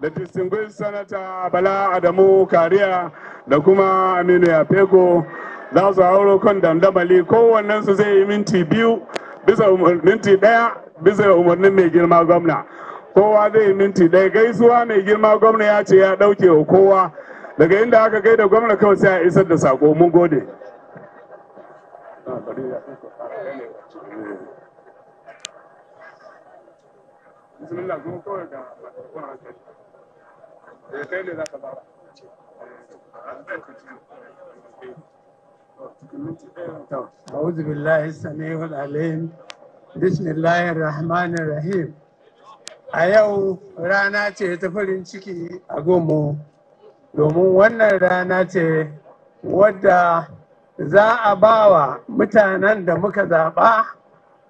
da distinguished senator bala adamu kariya da kuma aminu yafeko za su hauro kan dandamali. Kowannensu zai yi minti biyu bisa minti ɗaya bisa umarnin mai girma gwamna. Kowa zai yi minti ɗaya. Gaisuwa mai girma gwamna ya ce ya ɗauke wa kowa. Daga inda aka gaida gwamna kawai sai a isar da sako mun gode. Bismillah kuma kawai ga kai ne za ka ba أعوذ بالله السميع العليم بسم الله الرحمن الرحيم a yau rana ce ta farin ciki a gomo domin wannan rana ce wadda za a ba wa mutanen da muka zaɓa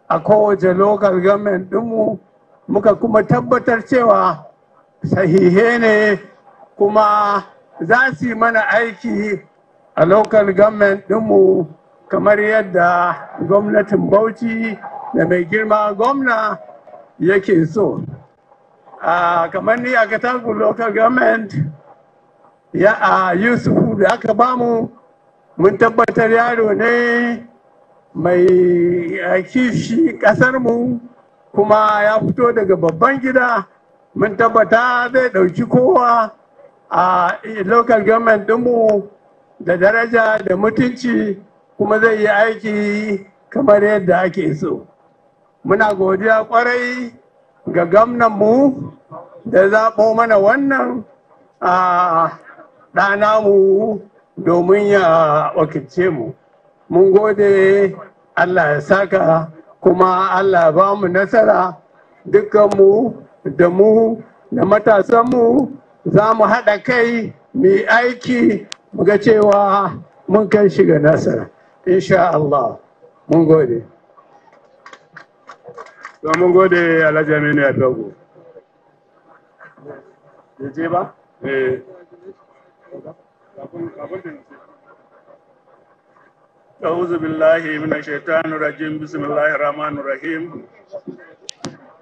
a kowace local government ɗinmu muka kuma tabbatar cewa sahihe ne kuma za su yi mana aiki a local government ɗinmu kamar yadda gwamnatin bauchi da mai girma gwamna yake so. A kamar ni a katagu local government ya a yusufu da aka ba mu mun tabbatar yaro ne mai kishi ƙasarmu kuma ya fito daga babban gida. Mun tabbata zai ɗauki kowa a local government ɗinmu da daraja da mutunci kuma zai yi aiki kamar yadda ake so. Muna godiya ƙwarai ga mu da zaɓo mana wannan a ɗanamu domin ya wakilce mu. Mun gode allah ya saka kuma allah ba mu nasara dukkanmu da mu da matasanmu za mu haɗa kai mu aiki mu ga cewa mun kai shiga nasara insha Allah mun gode to mun gode alhaji aminu ya dogo ya je ba eh أعوذ بالله من الشيطان الرجيم بسم الله الرحمن الرحيم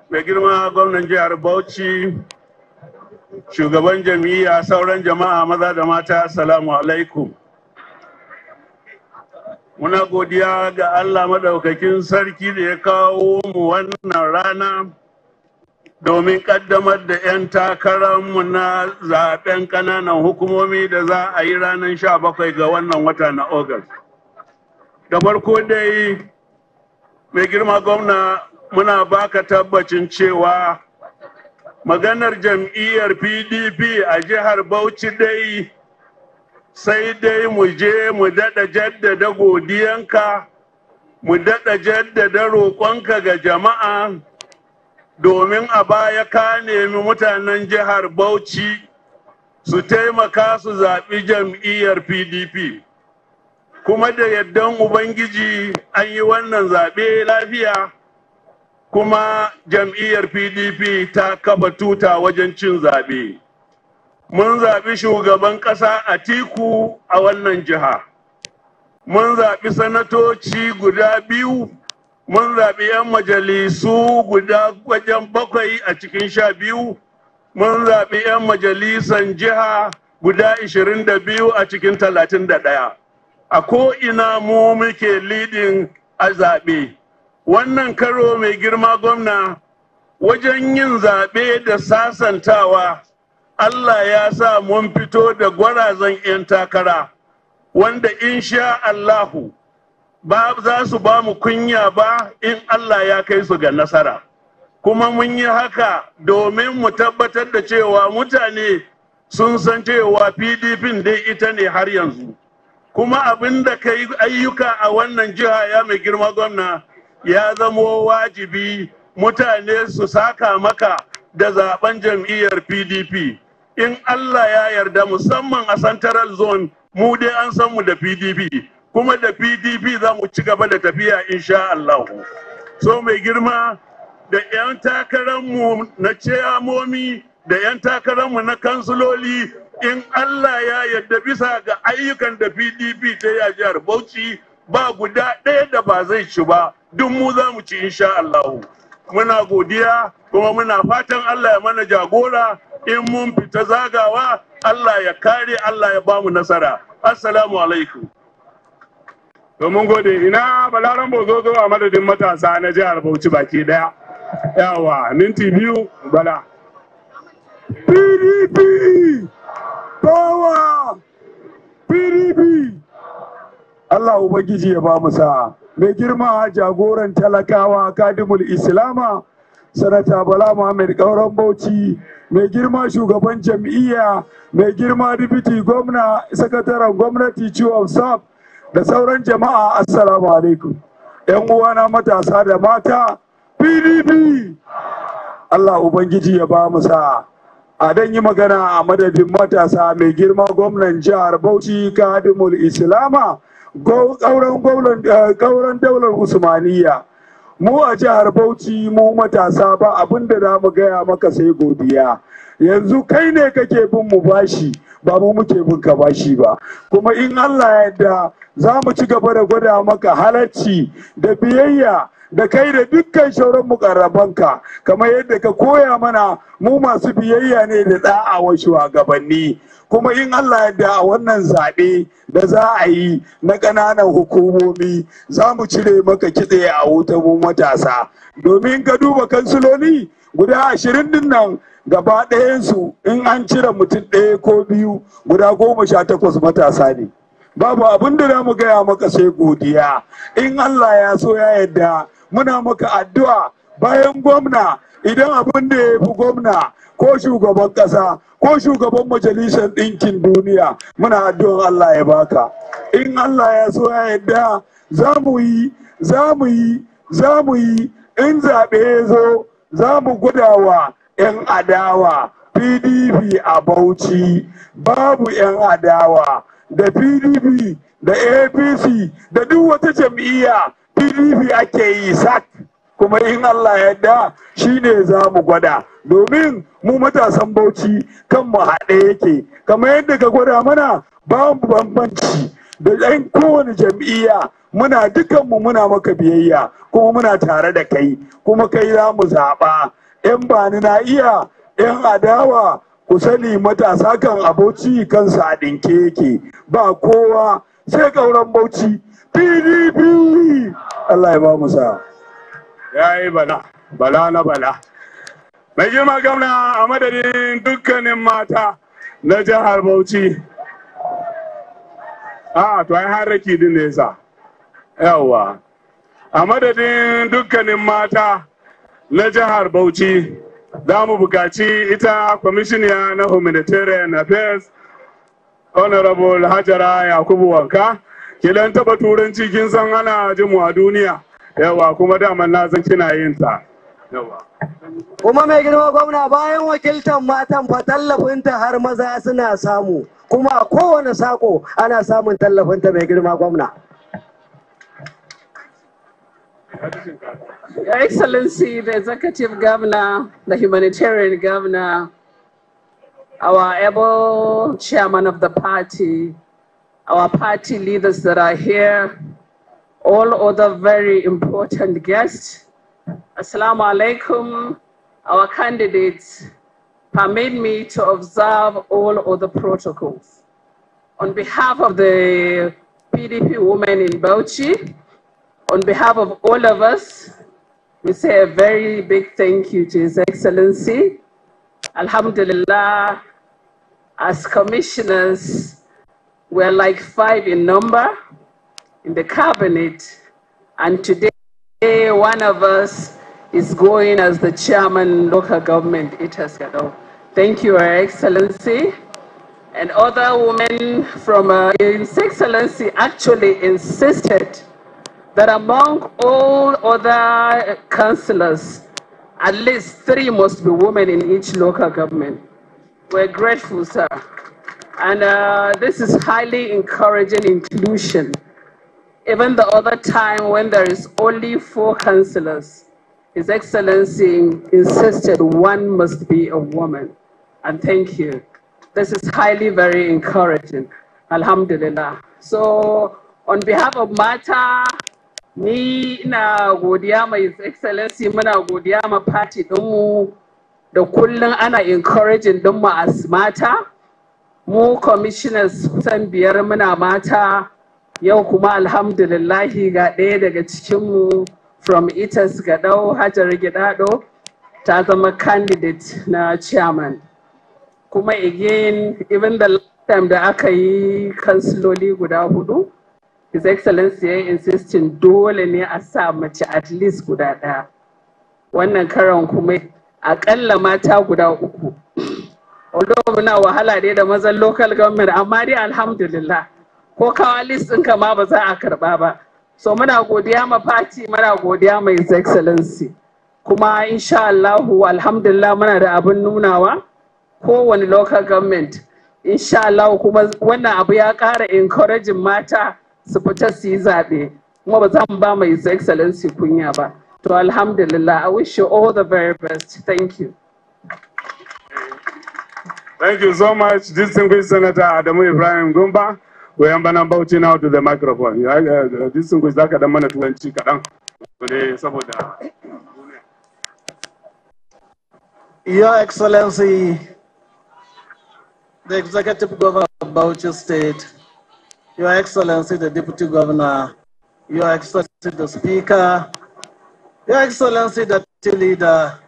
mai girma gwamnan jihar Bauchi shugaban jam'iyya sauran jama'a maza da mata assalamu alaikum muna godiya ga Allah madaukakin sarki da ya kawo mu wannan rana domin kaddamar da 'yan takararmu na zaɓen ƙananan hukumomi da za a yi ranar 17 ga wannan wata na August. da farko dai mai girma gwamna muna baka tabbacin cewa maganar jam'iyyar pdp a jihar bauchi dai sai dai mu je mu daɗa jaddada godiyanka mu daɗa jaddada roƙonka ga jama'a domin a baya ka nemi mutanen jihar bauchi su taimaka su zaɓi jam'iyyar pdp kuma da yardan Ubangiji an yi wannan zaɓe lafiya. Kuma jam'iyyar PDP ta kaba tuta wajen cin zaɓe. Mun zaɓi shugaban ƙasa a tiku a wannan jiha. Mun zaɓi sanatoci guda biyu, mun zaɓi 'yan majalisu guda wajen bakwai a cikin sha biyu, mun zaɓi 'yan majalisan jiha guda 22 a cikin talatin da ɗaya. a ko'ina mu muke lidin a zaɓe. Wannan karo mai girma gwamna wajen yin zaɓe da sasantawa Allah ya sa mun fito da gwarazan 'yan takara wanda insha Allahu ba za su ba mu kunya ba in Allah ya kai su ga nasara. Kuma mun yi haka domin mu tabbatar da cewa mutane sun san cewa PDP dai ita ne har yanzu. kuma abin da ka yi ayyuka a wannan jiha ya mai girma gwamna ya zamo wajibi mutane su saka maka da zaɓen jam'iyyar pdp in allah ya yarda musamman a central zone mu dai an san mu da pdp kuma da pdp za mu ci gaba da tafiya insha allahu so mai girma da 'yan takararmu na ciyamomi da 'yan takararmu na kansuloli in Allah ya yarda bisa ga ayyukan da PDP ta yi a jihar Bauchi ba guda ɗaya da ba zai ci ba. Duk mu za mu ci insha Allah. Muna godiya kuma muna fatan Allah ya mana jagora. In mun fita zagawa Allah ya kare Allah ya ba mu nasara. Assalamu alaikum. To mun gode. Ina balaran bozozo a madadin matasa na jihar Bauchi baki ɗaya. Yawa minti biyu bala. PDP power. PDP Allah Ubangiji ya ba mu sa'a. Mai girma jagoran talakawa kadimul islama sanata bala muhammad kauran bauchi mai girma shugaban jam'iyya mai girma dibiti gwamna sakataren gwamnati chief of staff da sauran jama'a assalamu alaikum. Yan uwana matasa da mata pdp Allah Ubangiji ya ba mu sa'a. A dan yi magana a madadin matasa mai girma gwamnan jihar bauchi kadimul islama kauran daular usmaniya. Mu a jihar bauchi mu matasa ba abin da za mu gaya maka sai godiya. Yanzu kai ne kake bin mu bashi ba mu muke bin ka bashi ba. Kuma in allah yadda za mu ci gaba da gwada maka halacci da biyayya da kai da dukkan shauran mukarrabanka. Kamar yadda ka koya mana mu masu biyayya ne da da'a wa shugabanni. Kuma in Allah yadda a wannan zaɓe da za a yi na ƙananan hukumomi za mu cire maka kitse a wuta mu matasa. Domin ka duba kansuloli guda ashirin ɗin nan gaba ɗayansu in an cire mutum ɗaya ko biyu guda goma sha takwas matasa ne. Babu abin da za mu gaya maka sai godiya. In Allah ya so ya yadda muna maka addu'a bayan gwamna idan abin da ya fi gwamna ko shugaban ƙasa ko shugaban majalisar ɗinkin duniya muna addu'an Allah ya baka in Allah ya so ya yadda za mu yi za mu yi za mu yi. In zaɓe ya zo za mu gudawa 'yan adawa pdp a bauchi. Babu 'yan adawa da pdp da apc da duk wata jam'iyya pdp ake yi sak. Kuma in allah yadda shine za mu gwada. Domin mu matasan bauchi kanmu haɗe yake. Kamar yadda ka gwada mana babu bambanci. Da ɗan kowane jam'iyya muna dukanmu muna maka biyayya kuma muna tare da kai. Kuma kai za mu zaɓa. 'yan bani na iya 'yan adawa ku sani matasa kan aboci kansa a ɗinke yake. Ba kowa sai ƙauran bauchi. Pdp allah ya ba mu sa. Ya yi bala bala na bala. Mai girma gwamna a madadin dukkanin mata na jihar bauchi. A to ai haraki din ne sa yawa a madadin dukkanin mata na jihar bauchi za mu buƙaci ita kwamishiniya na humanitarian affairs honorable hajara yakubu wanka. Kilan taba turanci kin san ana jin mu a duniya. Yawa kuma daman na san kina yin ta. Yawa. Kuma mai girma gwamna bayan wakiltar matan fa tallafinta har maza suna samu. Kuma a kowane sako ana samun tallafinta mai girma gwamna. Your Excellency, the Executive Governor, the Humanitarian Governor, our able chairman of the party, our party leaders that are here, all other very important guests, Assalamu alaikum, our candidates, permit me to observe all other protocols. On behalf of the PDP women in Bauchi, on behalf of all of us, we say a very big thank you to His Excellency. Alhamdulillah, as commissioners, we're like five in number in the cabinet, and today one of us is going as the chairman local government, Itaskado. Thank you, Your Excellency. And other women from uh, His Excellency actually insisted that among all other councillors, at least three must be women in each local government. We're grateful, sir. And uh, this is highly encouraging inclusion. Even the other time when there is only four councillors, His Excellency insisted one must be a woman. And thank you. This is highly very encouraging. Alhamdulillah. So on behalf of MATA, ni ina godiya His Excellency muna godiya ma party ɗinmu da kullum ana encouraging din mu as mata mu commissioners kusan biyar muna mata. Yau kuma alhamdulillahi ga ɗaya daga cikinmu from itas gadau hajar gidado ta zama candidate na chairman. Kuma again even the last time da aka yi kansiloli guda huɗu his excellency ya insisting dole ne a sa mace at least guda ɗaya. Wannan karan kuma akalla mata guda uku. Although muna wahala dai da mazan local government amma dai alhamdulillah. Ko kawa list ɗinka ma ba za a karɓa ba. So muna godiya ma party muna godiya ma his excellency. Kuma insha Allahu alhamdulillah muna da abin nunawa kowane local government. Insha Allah kuma wannan abu ya ƙara encouraging mata su fita su yi zaɓe. Kuma ba za mu ba mai excellency kunya ba. To alhamdulillah I wish you all the very best. Thank you. Thank you so much, distinguished Senator Adamu Ibrahim Gumba. We am bana Bauchi now to the microphone. Distinguished zaka dan mana turanci kaɗan. Ne saboda Your Excellency, the Executive Governor of Bauchi State, Your Excellency, the Deputy Governor, Your Excellency, the Speaker, Your Excellency, the Deputy Leader,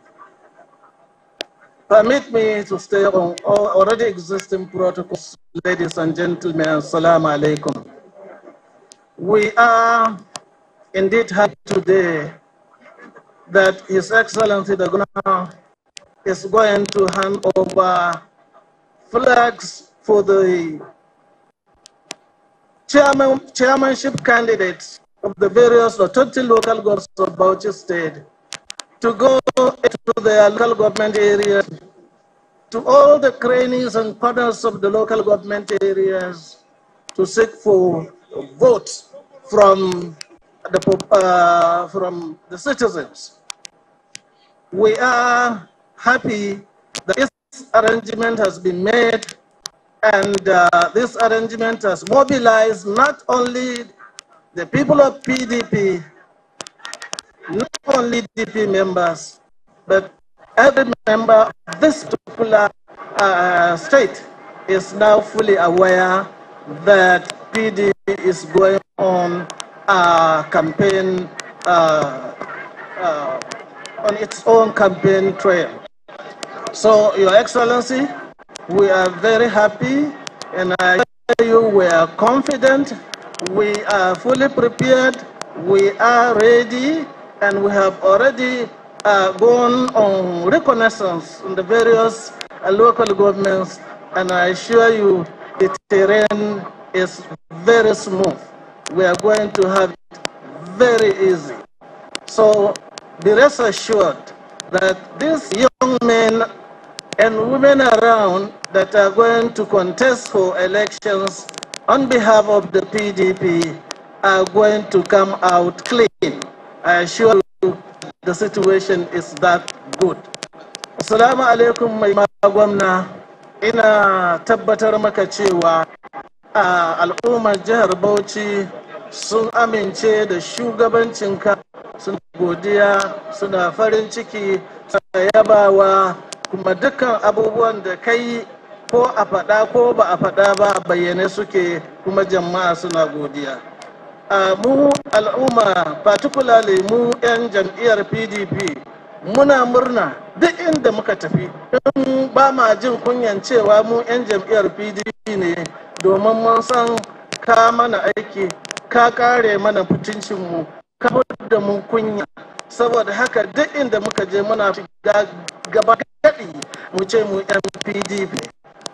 permit me to stay on already existing protocols, ladies and gentlemen, Assalamu alaikum. We are indeed happy today that His Excellency, the Governor, is going to hand over flags for the chairman, chairmanship candidates of the various or 20 local governments of Bauchi State to go to their local government areas, to all the crannies and corners of the local government areas to seek for votes from the, uh, from the citizens. We are happy that this arrangement has been made and uh, this arrangement has mobilized not only the people of PDP, only DP members, but every member of this particular uh, state is now fully aware that PD is going on a campaign, uh, uh, on its own campaign trail. So, Your Excellency, we are very happy and I tell you we are confident, we are fully prepared, we are ready, and we have already uh, gone on reconnaissance in the various uh, local governments, and I assure you the terrain is very smooth. We are going to have it very easy. So be rest assured that these young men and women around that are going to contest for elections on behalf of the PDP are going to come out clean. I assure you the situation is that good. Assalamu alaikum mai gwamna ina tabbatar maka cewa a al'ummar jihar Bauchi sun amince da shugabancinka suna godiya suna farin ciki suna yabawa kuma dukkan abubuwan da kai ko a faɗa ko ba a faɗa ba bayyane suke kuma jama'a suna godiya mu al'umma particularly mu 'yan jam'iyyar pdp muna murna duk inda muka tafi. In ba ma jin kunyan cewa mu 'yan jam'iyyar pdp ne domin mun san ka mana aiki ka kare mana mutuncinmu ka da mu kunya. Saboda haka duk inda muka je muna gaba gaɗi mu ce mu yan pdp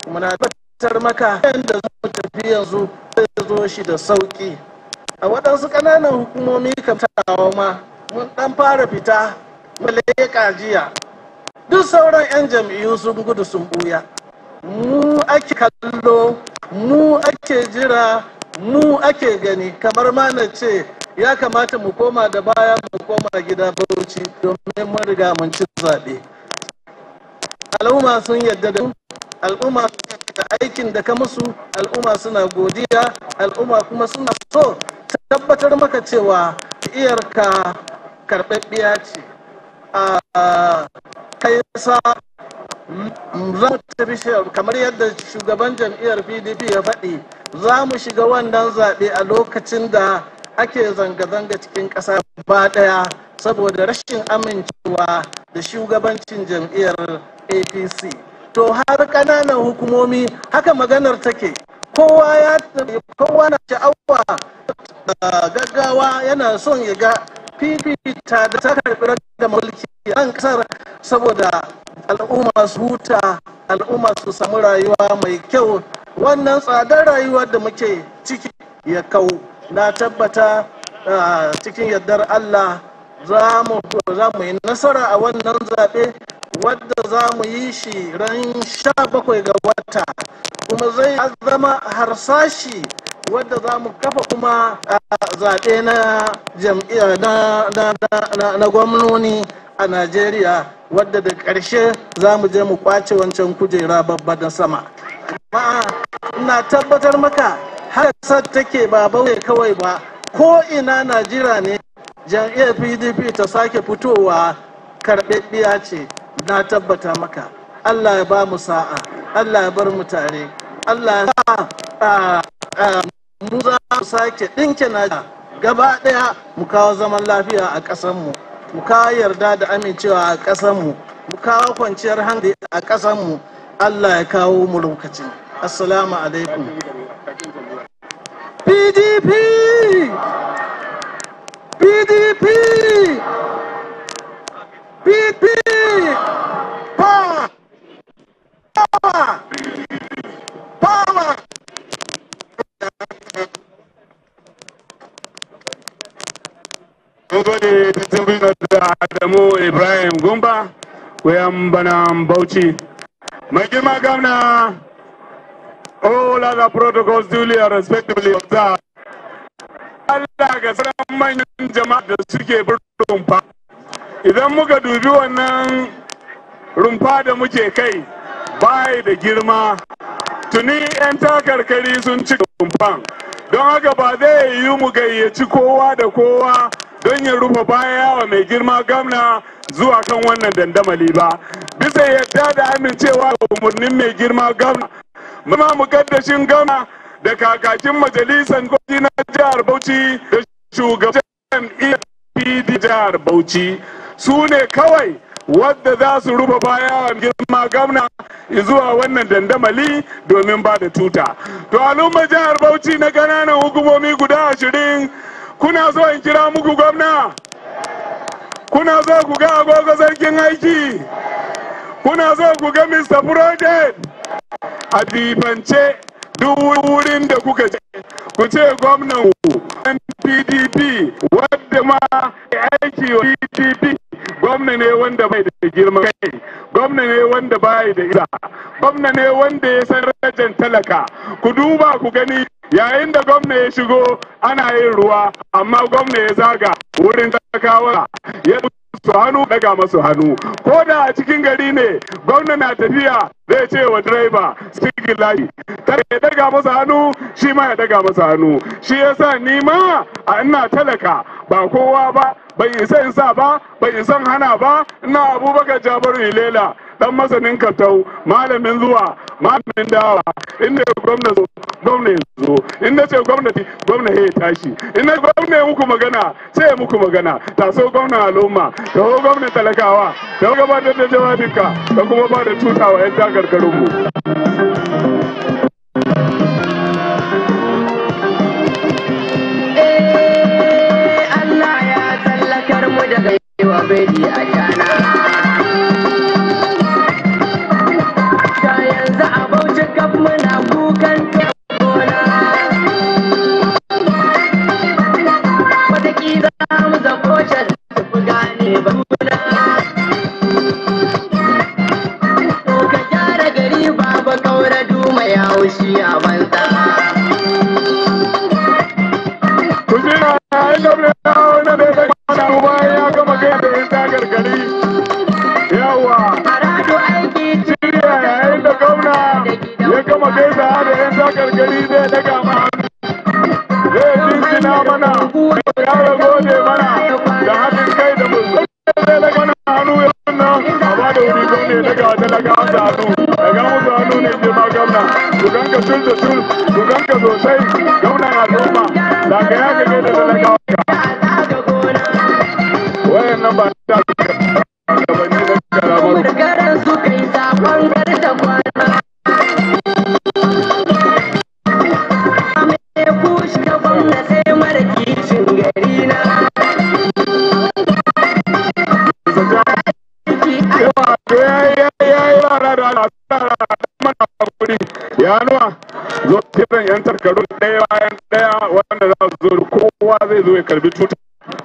muna tabbatar maka yadda mu tafi yanzu zai zo shi da sauƙi. A waɗansu ƙananan hukumomi kamtawa ma mun ɗan fara fita leƙa jiya. Duk sauran 'yan jam'iyyu sun gudu sun ɓuya. Mu ake kallo mu ake jira mu ake gani. Kamar ma na ce ya kamata mu koma da baya mu koma gida bauchi domin mun riga mun ci zaɓe. Al'umma sun yadda da al'umma da aikin da ka musu al'umma suna godiya al'umma kuma suna so tabbatar maka cewa iyarka karɓaɓɓiya ce. Ya sa za mu tafi kamar yadda shugaban jam'iyyar pdp ya faɗi za mu shiga wannan zaɓe a lokacin da ake zanga-zanga cikin ƙasa ba ɗaya saboda rashin amincewa da shugabancin jam'iyyar apc to har ƙananan hukumomi haka maganar take. Kowa ya kowa na sha'awa. Gaggawa yana son ya ga fifita da ta karɓi da mulki a ƙasar saboda al'umma su huta al'umma su samu rayuwa mai kyau. Wannan tsadar rayuwar da muke ciki ya kau. Na tabbata cikin yardar allah za mu yi nasara a wannan zaɓe wadda za mu yi shi ran sha bakwai ga wata kuma zai zama harsashi wadda za mu kafa kuma a zaɓe na jam'iyya na gwamnoni a najeriya wadda da ƙarshe za mu je mu ƙwace wancan kujera babba da sama. Ina tabbatar maka har take ba bauye kawai ba ko ina najeriya ne jam'iyyar pdp ta sake fitowa karɓaɓɓiya ce. Na tabbata maka allah ya ba mu sa'a allah ya bar mu tare. Allah ya sa mu za mu sake ɗinke na gaba ɗaya mu kawo zaman lafiya a ƙasarmu mu. Kawo yarda da amincewa a ƙasarmu mu. Kawo kwanciyar hankali a ƙasarmu allah ya kawo mu lokacin. Assalamu alaikum. Pdp pdp pdp power power power gode Tinubu da Adamu Ibrahim Gumba, wayan bana Bauchi. Mai girma gamna, all other protocols duly and respectively observed. Allah ga sauran manyan jama'a da suke bin rumfa. Idan muka dubi wannan rumfa da muke kai, bai da girma. Tuni 'yan takarkari sun ci rumfan. Don haka ba zai yi mu gayyaci kowa da kowa don ya rufe baya wa mai girma gamna zuwa kan wannan dandamali ba bisa yadda da amincewa ga umarnin mai girma gamna mama mukaddashin gamna da kakakin majalisar gwamnati na jihar bauchi da shugaban jihar bauchi su ne kawai wadda za su rufe baya wa girma gamna zuwa wannan dandamali domin ba da tuta. To al'ummar jihar bauchi na ƙananan hukumomi guda ashirin kuna so in kira muku gwamna? Kuna so ku ga agogo sarkin aiki? Kuna so ku ga mr project? A dibance duk wurin da kuka ce ku ce gwamnan pdp wadda ma aiki wa pdp gwamna ne wanda bai da girma kai gwamna ne wanda bai da isa gwamna ne wanda ya san rajin talaka. Ku duba ku gani yayin da gwamna ya shigo ana yin ruwa amma gwamna ya zaga wurin talakawa ya su hannu daga masu hannu. Ko da a cikin gari ne gwamna na tafiya zai ce wa direba cikin layi. Kada ya daga masa hannu shi ma ya daga masa hannu. Shi yasa ni ma a ina talaka ba kowa ba bai isa in sa ba bai isa hana ba. Ina abubakar jabaru ilela dan masanin katau malamin zuwa malamin dawa. Inda gwamna zo gwamna ya zo. In ce gwamnati gwamna ya tashi. In na gwamna ya muku magana sai ya muku magana. Taso gwamna al'umma da ho gwamna talakawa da gabatar da jawabinka da kuma ba da tutawa 'yan takarkarinmu. Allah ya tsallakar mu daga yiwa bedi a shana. Ya nuwa zo kiran yan takardu ɗaya bayan ɗaya wanda za su zo kowa zai zo ya karɓi tuta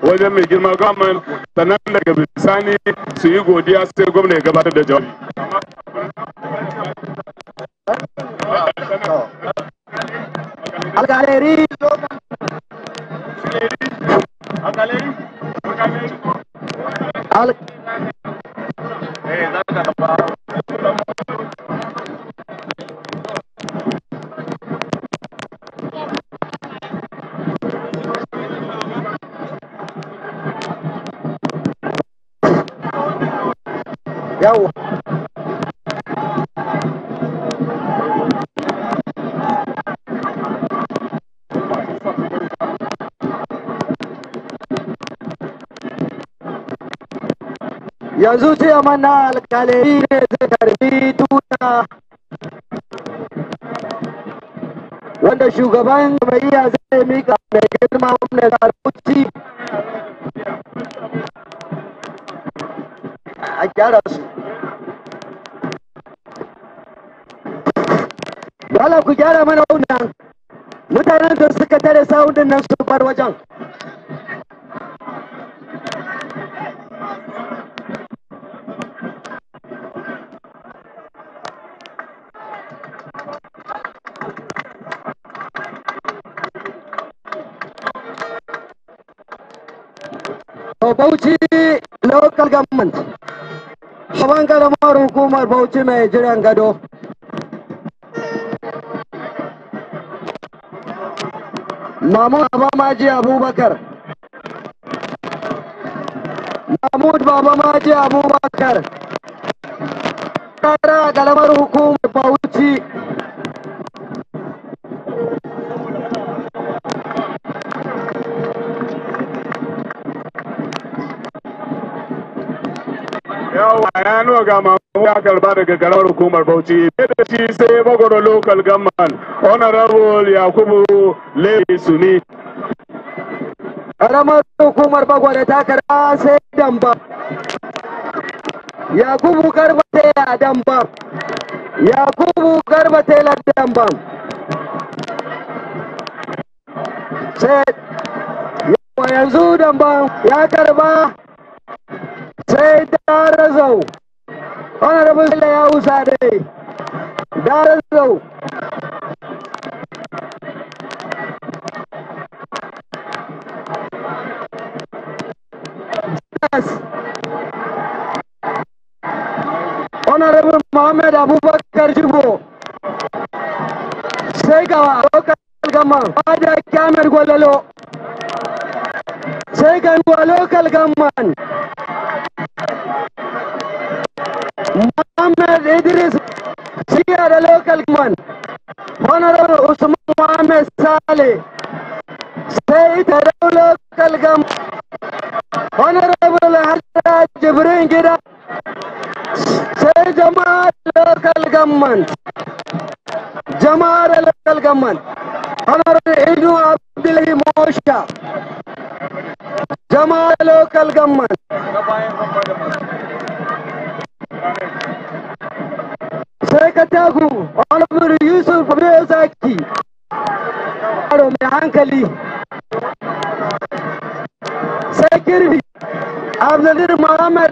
wajen mai girma gwamnan sannan daga bisani su yi godiya sai gwamna ya gabatar da jawabi yanzu ce mana alƙaleri ne zai karɓi tuta wanda shugaban jama'iyya zai mika mai girma gwamna zaruci a gyara su. Dole ku gyara mana wannan. Mutanen da suka tare sawun nan su hukumar Bauchi mai jiran gado. Mahmud Baba Maji Abubakar. Mahmud Baba Maji Abubakar. Kara karamar hukumar Bauchi. yawa ya nuna ga karamar hukumar bauchi da shi sai magwaro local government honorable yakubu levi suni Karamar hukumar bagwada ta karɓa sai damba. Yakubu garba tela damba. Yakubu garba tela damba. Sai yanzu damba ya karɓa sai darazau. Honorable Sule ya usa dai. Darazau. Yes. Honorable Mohammed Abubakar hankali. Sai kirbi Abdulkadir Muhammad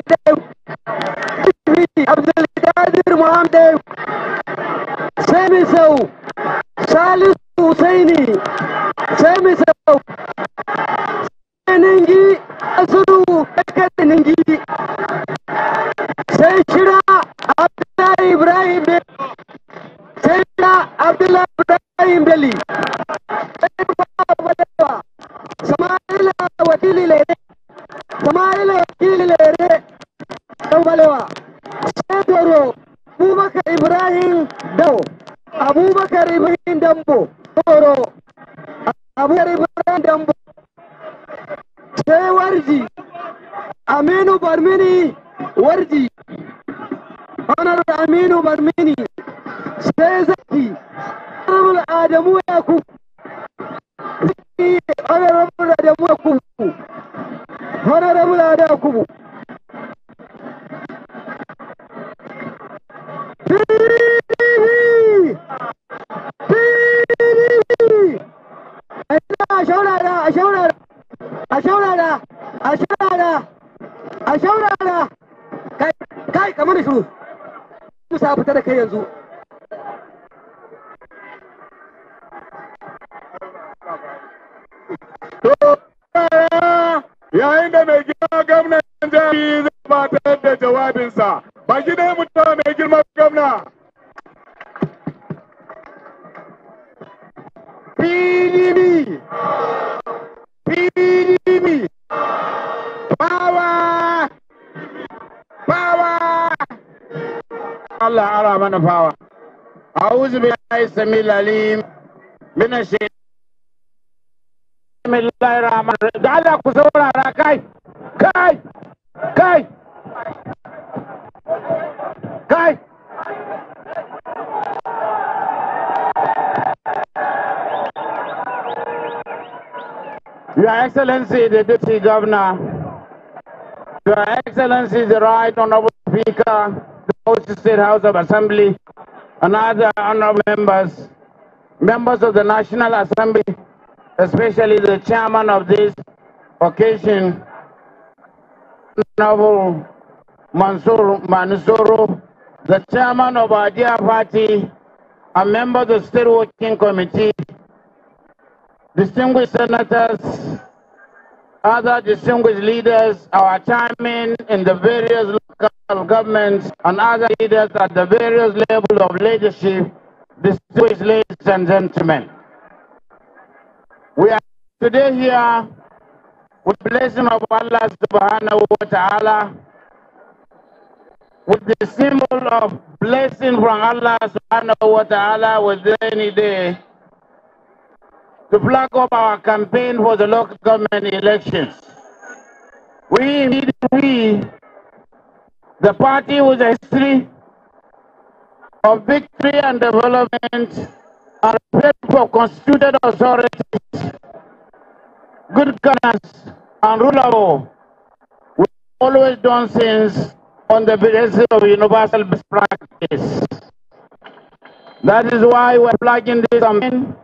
shaurara, a shaurara. Kai, kai, kamar da shuru. Musa fita da kai yanzu. yayin da mai girma gwamnan jihar zai gabatar da jawabinsa ba shi dai mutum mai girma gwamna PDP! Allah ara mana fawa. أعوذ بالله السميع العليم من الشيطان بسم الله الرحمن الرحيم kai kai kai kai Your Excellency, the Deputy Governor, Your Excellency, the Right Honorable Speaker, the State House of Assembly, and other honorable members, members of the National Assembly, especially the chairman of this occasion, Honorable Mansour the chairman of our dear party, a member of the State Working Committee, distinguished senators, other distinguished leaders, our chairman in the various local governments, and other leaders at the various levels of leadership, distinguished ladies and gentlemen. We are today here with blessing of Allah subhanahu wa ta'ala, with the symbol of blessing from Allah subhanahu wa ta'ala with any day to flag up our campaign for the local government elections. We need we, the party with a history of victory and development and respect for constituted authorities, good governance and rule of law. We've always done since on the basis of universal best practice. That is why we're flagging this campaign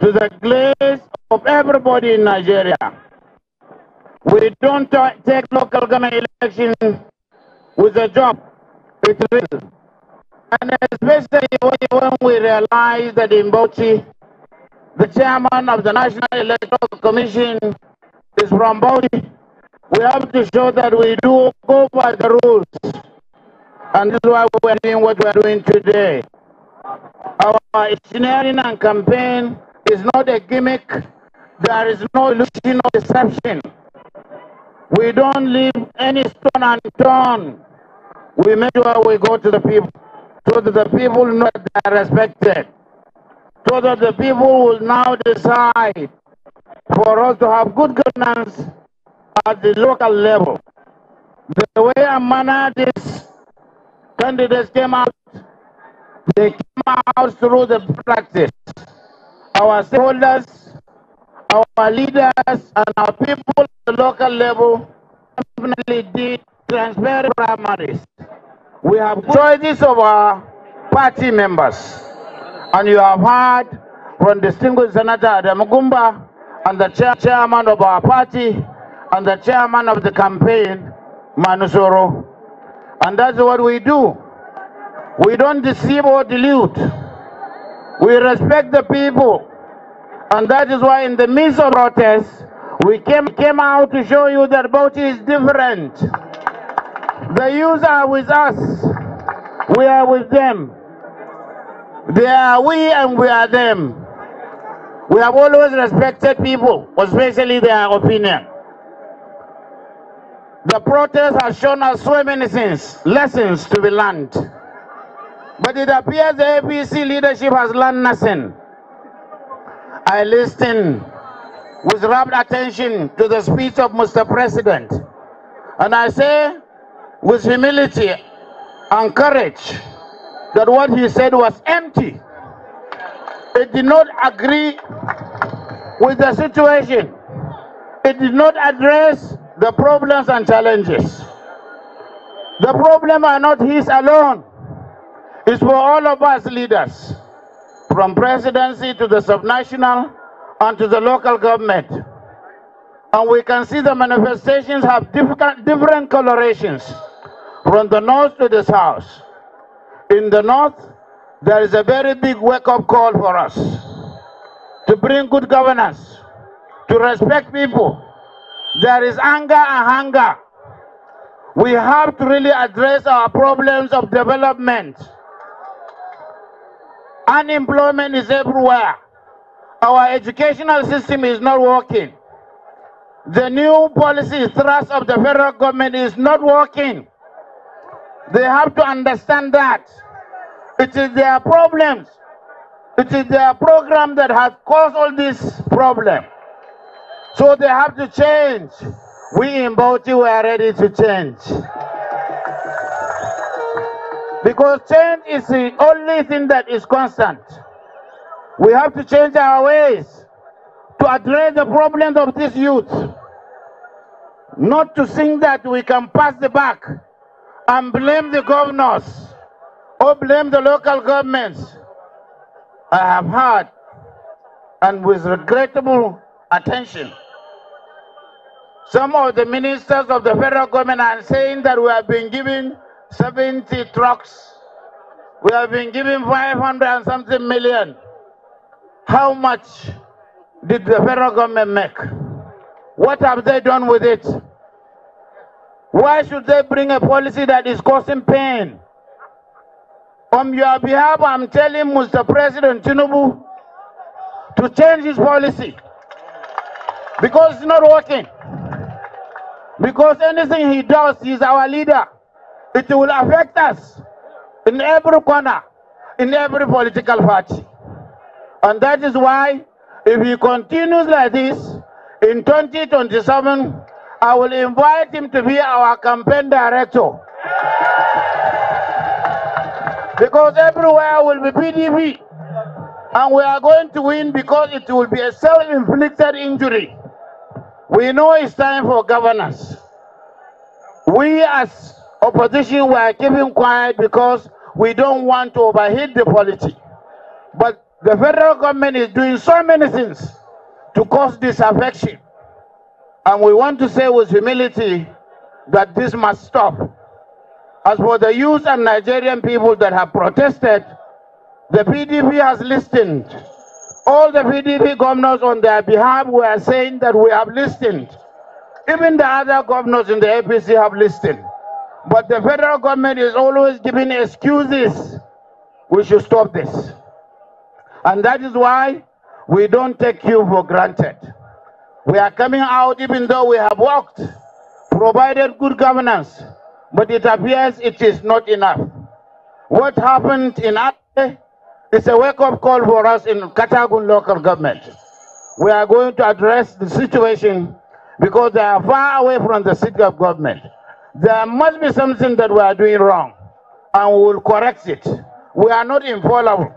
to the glaze of everybody in Nigeria. We don't take local government elections with a job. It is. And especially when when we realize that in Bauchi, the chairman of the National Electoral Commission is from Bauchi, we have to show that we do go by the rules. And this is why we are doing what we are doing today. Our engineering and campaign is not a gimmick. There is no illusion of deception. We don't leave any stone unturned. We make sure we go to the people so that the people know that they are respected. So that the people will now decide for us to have good governance at the local level. The way and manner these candidates came out, they came out through the practice our stakeholders, our leaders, and our people at the local level definitely did transparent primaries. We have choices of our party members, and you have heard from distinguished Senator Adam Gumba and the chair- chairman of our party and the chairman of the campaign, Manusoro. And that's what we do. We don't deceive or dilute. We respect the people. And that is why in the midst of protests, we came, came out to show you that Bauchi is different. The youth are with us. We are with them. They are we and we are them. We have always respected people, especially their opinion. The protest has shown us so many things, lessons to be learned. But it appears the APC leadership has learned nothing. I listened with rapt attention to the speech of Mr. President. And I say with humility and courage that what he said was empty. It did not agree with the situation. It did not address the problems and challenges. The problem are not his alone. It's for all of us leaders, from presidency to the subnational and to the local government. And we can see the manifestations have different, different colorations from the north to the south. In the north, there is a very big wake-up call for us to bring good governance, to respect people. There is anger and hunger. We have to really address our problems of development. Unemployment is everywhere. Our educational system is not working. The new policy thrust of the federal government is not working. They have to understand that. It is their problems. It is their program that has caused all this problem. So they have to change. We in Bauchi we are ready to change. Because change is the only thing that is constant. We have to change our ways to address the problems of this youth. Not to think that we can pass the back and blame the governors or blame the local governments. I have heard, and with regrettable attention, some of the ministers of the federal government are saying that we have been given 70 trucks. We have been given 500 and something million. How much did the federal government make? What have they done with it? Why should they bring a policy that is causing pain? On your behalf, I'm telling Mr. President Tinubu to change his policy because it's not working. Because anything he does, he's our leader. It will affect us in every corner, in every political party. And that is why, if he continues like this, in 2027, I will invite him to be our campaign director. Because everywhere will be PDP. And we are going to win because it will be a self-inflicted injury. We know it's time for governance. We as opposition were keeping quiet because we don't want to overheat the polity. But the federal government is doing so many things to cause disaffection. And we want to say with humility that this must stop. As for the youth and Nigerian people that have protested, the PDP has listened. All the PDP governors on their behalf were saying that we have listened. Even the other governors in the APC have listened. But the federal government is always giving excuses. We should stop this. And that is why we don't take you for granted. We are coming out even though we have worked, provided good governance, but it appears it is not enough. What happened in Aceh is a wake-up call for us in Katagun local government. We are going to address the situation because they are far away from the city of government. There must be something that we are doing wrong, and we will correct it. We are not infallible.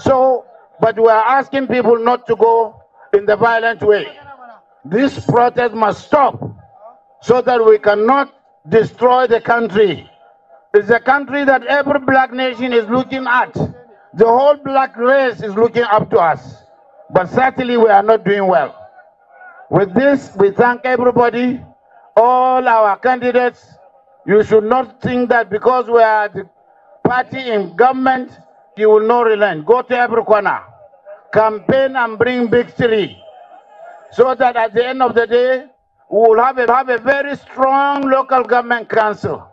So, but we are asking people not to go in the violent way. This protest must stop so that we cannot destroy the country. It's a country that every black nation is looking at. The whole black race is looking up to us. But certainly we are not doing well. With this, we thank everybody, all our candidates. You should not think that because we are the party in government, you will not relent. Go to every corner, campaign and bring victory. So that at the end of the day, we will have a, have a very strong local government council.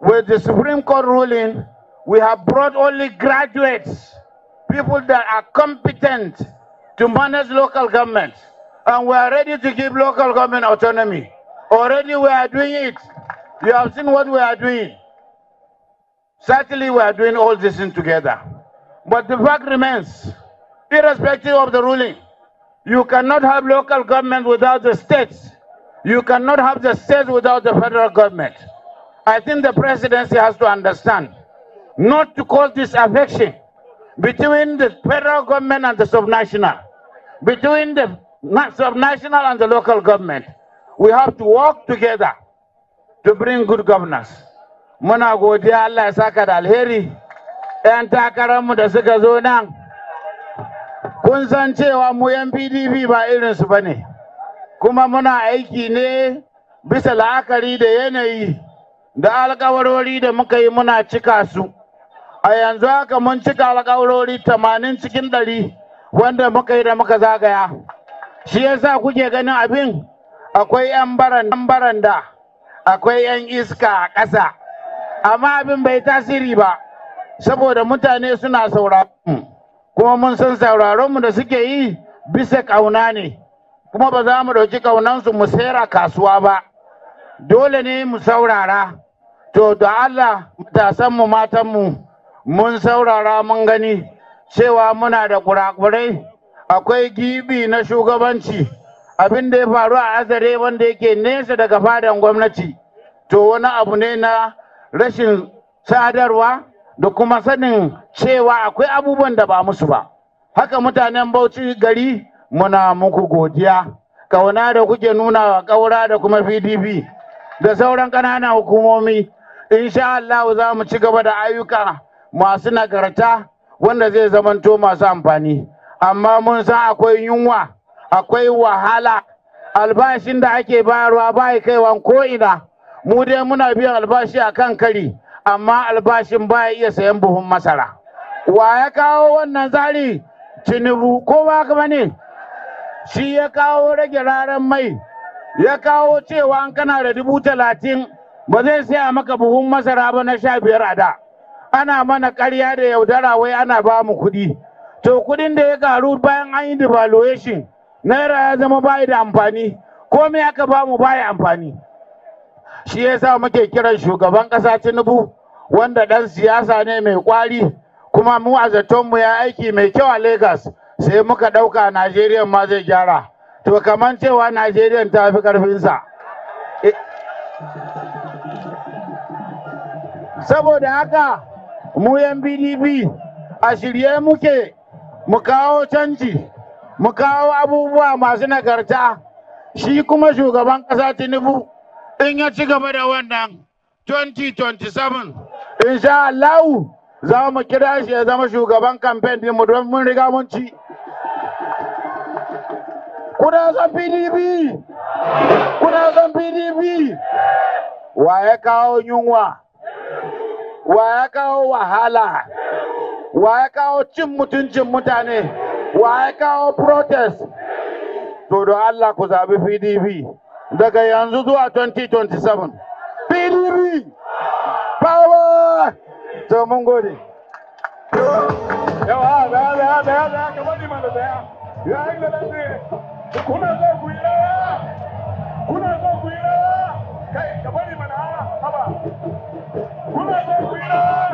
With the Supreme Court ruling, we have brought only graduates, people that are competent to manage local government. And we are ready to give local government autonomy. Already we are doing it. You have seen what we are doing. Certainly, we are doing all this thing together. But the fact remains, irrespective of the ruling, you cannot have local government without the states. You cannot have the states without the federal government. I think the presidency has to understand not to cause this affection between the federal government and the subnational, between the subnational and the local government. We have to work together to bring good governance. Muna godiya Allah ya saka da alheri, ‘yan takararmu da suka zo nan, kun san cewa mu ‘yan PDP ba irinsu ba ne, kuma muna aiki ne bisa la'akari da yanayi da alkawarori da muka yi muna cika su. A yanzu haka mun cika alkawarori tamanin cikin ɗari wanda muka yi da muka zagaya. Shi yasa kuke ganin abin akwai 'yan baranda, akwai 'yan iska a ƙasa. Amma abin bai tasiri ba, saboda mutane suna sauraron. Kuma mun san sauraronmu da suke yi bisa ƙauna ne, kuma ba za mu ɗauki ƙaunansu mu sayar kasuwa ba. Dole ne mu saurara. To da Allah matasanmu matanmu mun saurara mun gani cewa muna da kurakurai akwai gibi na shugabanci abin da ya faru a azare wanda yake nesa daga fadan gwamnati to wani abu ne na rashin sadarwa da kuma sanin cewa akwai abubuwan da ba musu ba. Haka mutanen bauchi gari muna muku godiya. Kauna da kuke nuna wa kaura da kuma pdp da sauran ƙananan hukumomi. Insha Allah za mu ci gaba da ayyuka masu nagarta wanda zai zamanto masu amfani. Amma mun san akwai yunwa akwai wahala. Albashin da ake bayarwa ba kaiwa ko'ina. Mu dai muna biyan albashi a kan kari amma albashin ba iya sayan buhun masara. Wa ya kawo wannan tsari? Tinubu ko ba haka ne? Shi ya kawo rage raran mai. Ya kawo cewa an kana da dubu talatin ba zai saya maka buhun masara ba na sha biyar a da. Ana mana ƙarya da yaudara wai ana ba mu kuɗi. To kuɗin da ya karu bayan an yi devaluation naira ya zama bayi da amfani. Komai aka ba mu bayi amfani. Shi yasa muke kiran shugaban ƙasa tinubu wanda ɗan siyasa ne mai ƙwari kuma mu a zatonmu ya aiki mai kyau a lagos sai muka ɗauka najeriya ma zai gyara. To kamar cewa najeriya ta fi ƙarfinsa. Saboda haka mu yan pdp a shirye muke mu kawo canji. Mu kawo abubuwa masu nagarta. Shi kuma shugaban ƙasa tinubu in ya ci gaba da wannan 2027 insha Allah za mu kira shi ya zama shugaban kamfen mu don mun riga mun ci. Kuna son pdp kuna son pdp wa ya kawo yunwa? Wa ya kawo wahala? Wa ya kawo cin mutuncin mutane? Wa ya kawo protest? To don Allah ku zaɓi PDP daga yanzu zuwa 2027 PDP power! To mun gode. Yawa da da da da ka bari mana da ya yi da kuna zo ku yi rawa? Kuna zo ku yi rawa? Kai ka bari mana. Haba. Kuna zo ku yi rawa?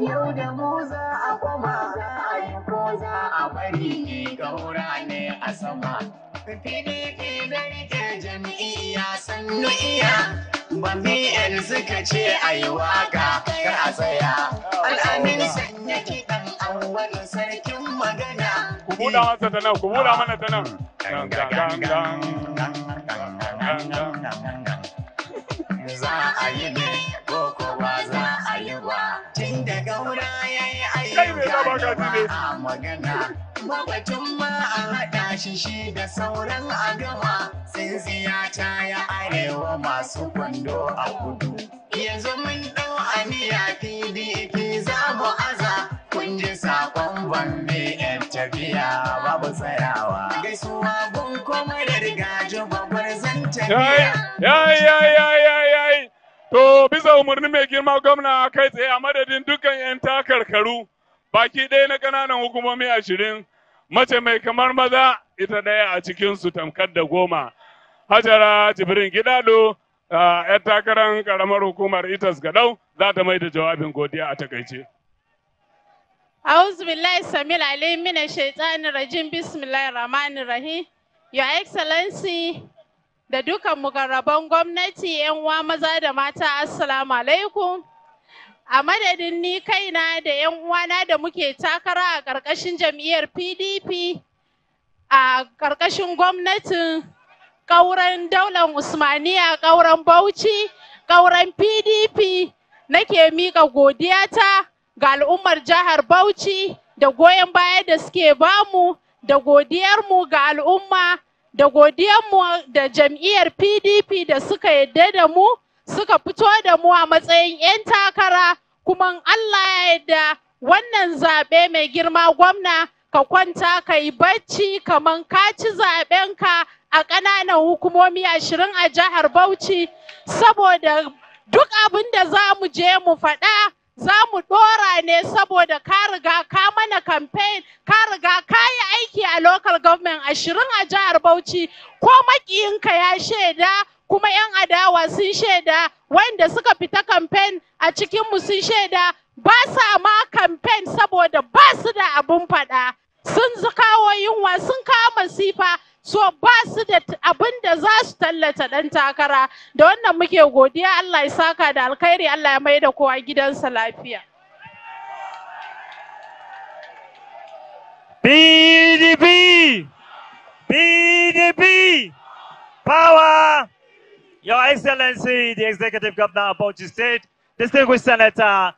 Yau da mu za a koma za a yi ko za a bari gaura ne a sama. PDP da riƙe jam'iyya sannu iya bambi'ar suka ce a yi waƙa kar a tsaya. Al'amin sanya kiɗan awwal sarkin magana. ku buɗa masa ta nan ku buɗa mana ta nan za a yi ne ko ko ba za a yi ba. Tun da gaura ya yi ayyuka ba a magana. Mabatun ma a haɗa shi shi da sauran agama tsintsiya ta ya arewa masu kwando a kudu. Yanzu mun ɗau aniya pdp za mu aza. Kun ji saƙon bambe yan tafiya babu tsayawa. Gaisuwa yayi tafiya yayi yayi yayi yayi yayi to To bisa umarni mai girma gwamna kai tsaye a madadin dukkan 'yan takarkaru baki ɗaya na ƙananan hukumomi ashirin mace mai kamar maza ita ɗaya a cikinsu tamkar da goma. Hajara Jibrin Gidado a 'yan takarar ƙaramar hukumar Itas Gadau za ta mai da jawabin godiya a takaice. أعوذ بالله السميع العليم من الشيطان الرجيم بسم الله الرحمن الرحيم Your Excellency da dukan mukarraban gwamnati 'yan uwa maza da mata assalamu alaikum. A madadin ni kaina da 'yan uwana da muke takara a ƙarƙashin jam'iyyar pdp a ƙarƙashin gwamnatin ƙauren daular usmaniya ƙauren bauchi ƙauren pdp nake miƙa godiyata ga al'ummar jihar bauchi da goyon baya da suke ba mu da godiyarmu ga al'umma da godiyarmu da jam'iyyar PDP da suka yadda da mu suka fito da mu a matsayin 'yan takara. Kuma Allah ya yadda wannan zaɓe mai girma gwamna ka kwanta ka yi bacci kaman ka ci zaɓenka a ƙananan hukumomi ashirin a jihar Bauchi. Saboda duk abin da za mu je mu faɗa za mu ɗora ne saboda ka riga ka mana campaign ka riga ka yi aiki a local government ashirin a jihar Bauchi. Ko makiyinka ya shaida kuma 'yan adawa sun shaida wanda suka fita campaign a cikinmu sun shaida ba sa ma campaign saboda ba su da abun faɗa. Sun kawo yunwa sun kawo masifa so ba su da abin da za su tallata ɗan takara da wannan muke godiya Allah ya saka da alkhairi Allah ya mai da kowa gidansa lafiya. PDP! PDP! Power! Your Excellency, the Executive Governor of Bauchi State, Distinguished Senator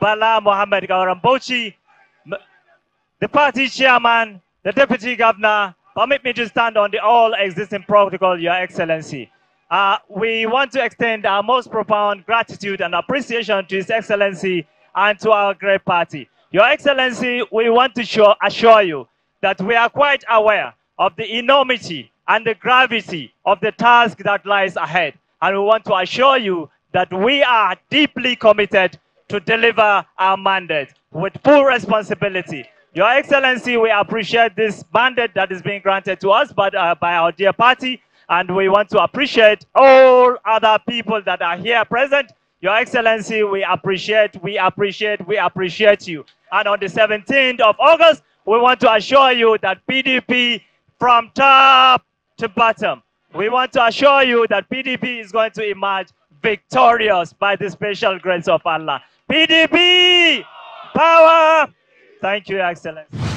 Bala Mohammed Gauram Bauchi, the party chairman, the Deputy Governor, permit me to stand on the all existing protocol, Your Excellency. Uh, we want to extend our most profound gratitude and appreciation to His Excellency and to our great party. Your Excellency, we want to show, assure you that we are quite aware of the enormity and the gravity of the task that lies ahead. And we want to assure you that we are deeply committed to deliver our mandate with full responsibility. Your Excellency, we appreciate this mandate that is being granted to us by, uh, by our dear party, and we want to appreciate all other people that are here present. Your Excellency, we appreciate, we appreciate, we appreciate you. And on the 17th of August, we want to assure you that PDP from top to bottom, we want to assure you that PDP is going to emerge victorious by the special grace of Allah. PDP, power! Thank you, Your Excellency.